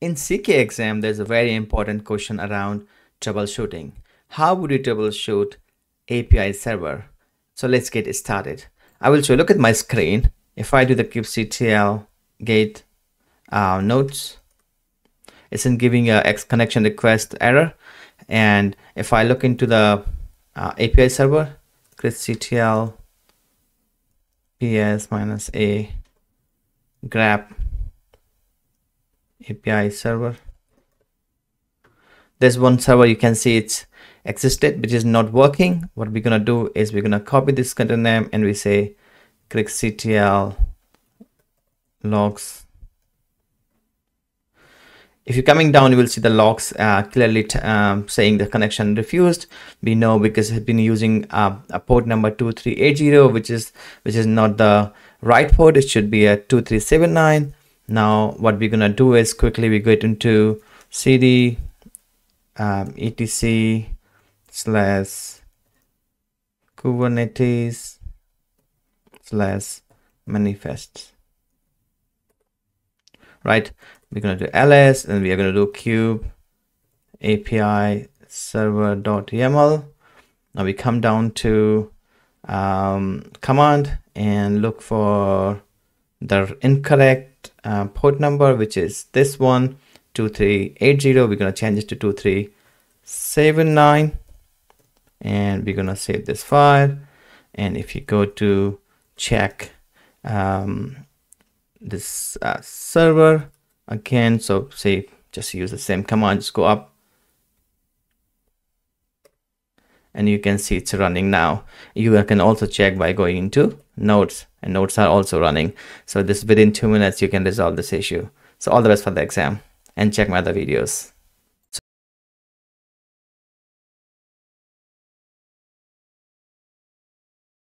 In CK exam, there's a very important question around troubleshooting. How would you troubleshoot API server? So let's get started. I will show look at my screen. If I do the kubectl get uh, nodes, it's in giving a X connection request error. And if I look into the uh, API server, crictl ps minus a grep API server. There's one server you can see it's existed which is not working. What we're gonna do is we're gonna copy this container name and we say crictl logs. If you're coming down, you will see the logs uh, clearly um, saying the connection refused. We know because it's been using uh, a port number 2380, which is which is not the right port. It should be a 2379 now what we're gonna do is quickly we get into cd um, etc slash kubernetes slash manifest right? We're gonna do ls and we are gonna do kube api server.yaml now we come down to um, command and look for the incorrect uh, port number, which is this one, 2380. We're going to change it to 2379 and we're going to save this file. And if you go to check um, this uh, server again, so say just use the same command, just go up and you can see it's running now. You can also check by going into nodes and nodes are also running. So this within two minutes, you can resolve this issue. So all the best for the exam and check my other videos.